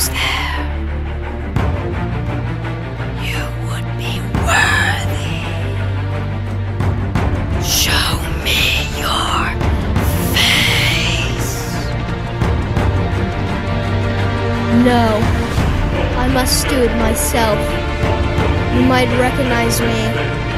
was there? You would be worthy. Show me your face. No. I must do it myself. You might recognize me